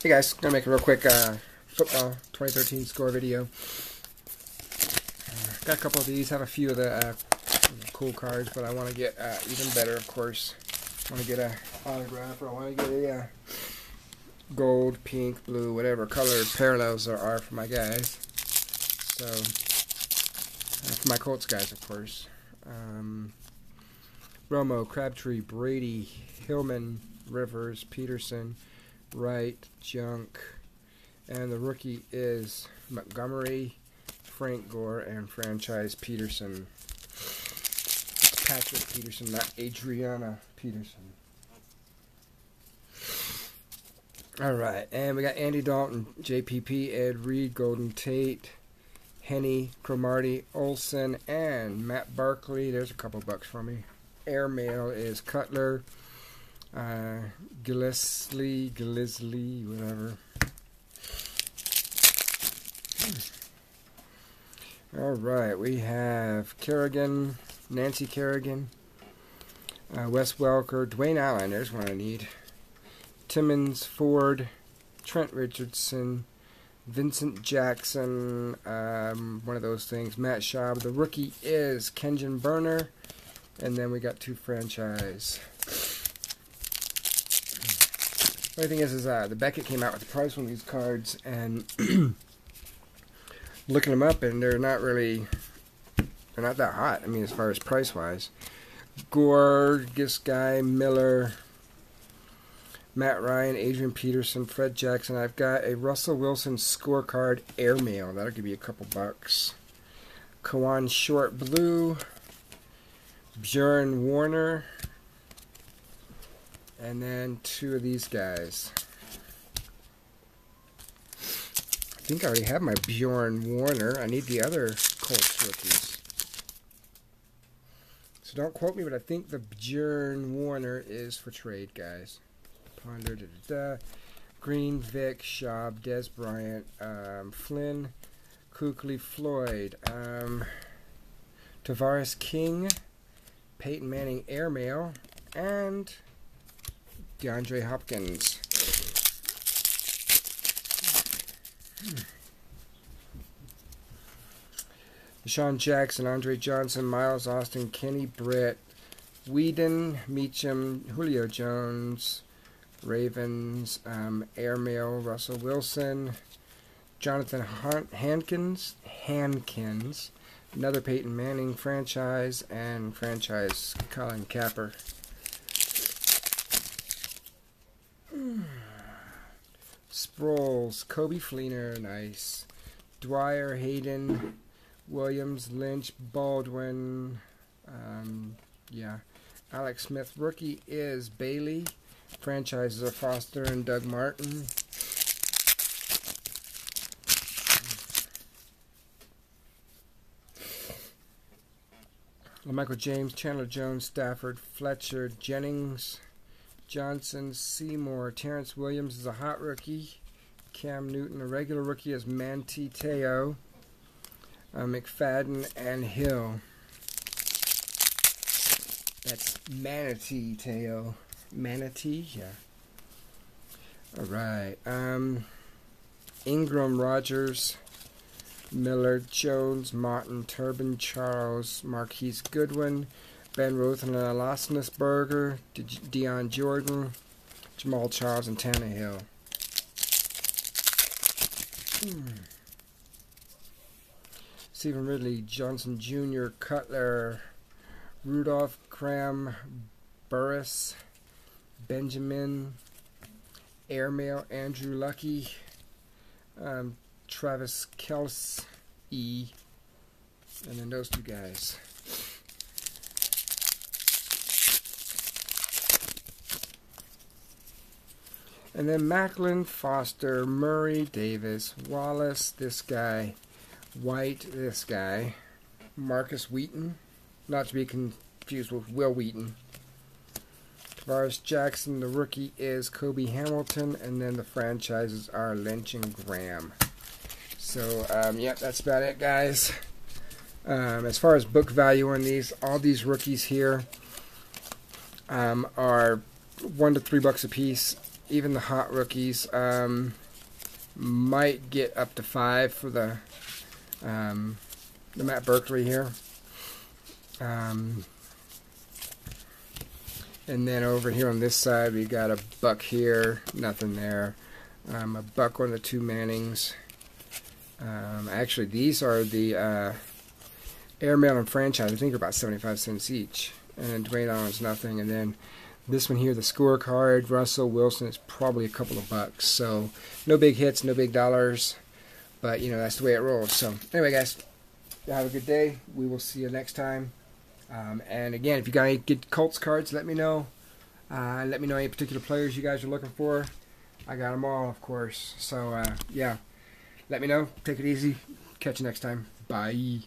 Hey guys, gonna make a real quick uh, football 2013 score video. Uh, got a couple of these, have a few of the uh, cool cards, but I want to get uh, even better, of course. I want to get a autograph, or I want to get a uh, gold, pink, blue, whatever color parallels there are for my guys. So, uh, for my Colts guys, of course. Um, Romo, Crabtree, Brady, Hillman, Rivers, Peterson, Wright, Junk, and the rookie is Montgomery, Frank Gore, and franchise Peterson. It's Patrick Peterson, not Adrian Peterson. All right, and we got Andy Dalton, JPP, Ed Reed, Golden Tate, Henne, Cromartie, Olsen, and Matt Barkley. There's a couple bucks for me. Airmail is Cutler, uh, Gillislee, Gillislee, whatever. All right, we have Kerrigan, Nancy Kerrigan, uh, Wes Welker, Dwayne Allen. There's one I need. Timmons, Ford, Trent Richardson, Vincent Jackson, um, one of those things. Matt Schaub. The rookie is Kenjon Barner. And then we got two franchise. Only thing is, is uh, the Beckett came out with the price on these cards, and looking them up, and they're not really, they're not that hot. I mean, as far as price wise, Gore, guy, Miller, Matt Ryan, Adrian Peterson, Fred Jackson. I've got a Russell Wilson scorecard airmail. That'll give you a couple bucks. Kawann Short Blue. Bjorn Werner. And then two of these guys. I think I already have my Bjorn Werner. I need the other Colts rookies. So don't quote me, but I think the Bjorn Werner is for trade, guys. Ponder, da, da, da. Green, Vick, Schaub, Dez Bryant, um, Flynn, Kuechly, Floyd, um, Tavarres King, Peyton Manning Airmail, and DeAndre Hopkins. Hmm. DeSean Jackson, Andre Johnson, Miles Austin, Kenny Britt, Weeden, Meachem, Julio Jones, Ravens, um, Airmail, Russell Wilson, Jonathan Hankins, Hankins, another Peyton Manning franchise, and franchise Colin Capper. Sproles, Coby Fleener, nice. Dwyer, Hayden, Williams, Lynch, Baldwin, um, yeah. Alex Smith, rookie is Bailey. Franchises are Foster and Doug Martin. Michael James, Chandler Jones, Stafford, Fletcher, Jennings, Johnson, Seymour, Terrance Williams is a hot rookie. Cam Newton, a regular rookie, is Manti Te'o, uh, McFadden, and Hill. That's Manatee Te'o. Manatee, yeah. All right. Um, Ingram, Rogers, Miller, Jones, Martin, Turbin, Charles, Marquise Goodwin, Ben Roethlisberger, Berger, Dion Jordan, Jamaal Charles, and Tannehill. Hmm. Stevan Ridley, Johnson Jr., Cutler, Rudolph, Cram, Burris, Benjamin, Airmail, Andrew Lucky, um, Travis Kelce, E and then those two guys. And then Maclin, Foster, Murray, Davis, Wallace, this guy, White, this guy, Markus Wheaton, not to be confused with Wil Wheaton. Tavares Jackson, the rookie is Cobi Hamilton, and then the franchises are Lynch and Graham. So, um, yep, that's about it, guys. Um, as far as book value on these, all these rookies here um, are one to three bucks a piece. Even the hot rookies. Um, might get up to five for the um, the Matt Barkley here. Um, and then over here on this side, we got a buck here, nothing there. Um, a buck on the two Mannings. Um, actually, these are the uh, Airmail and franchise. I think they're about 75 cents each. And Dwayne Allen's nothing. And then this one here, the scorecard, Russell Wilson, is probably a couple of bucks. So no big hits, no big dollars. But, you know, that's the way it rolls. So anyway, guys, have a good day. We will see you next time. Um, and again, if you got any good Colts cards, let me know. Uh, let me know any particular players you guys are looking for. I got them all, of course. So, uh, yeah. Let me know. Take it easy. Catch you next time. Bye.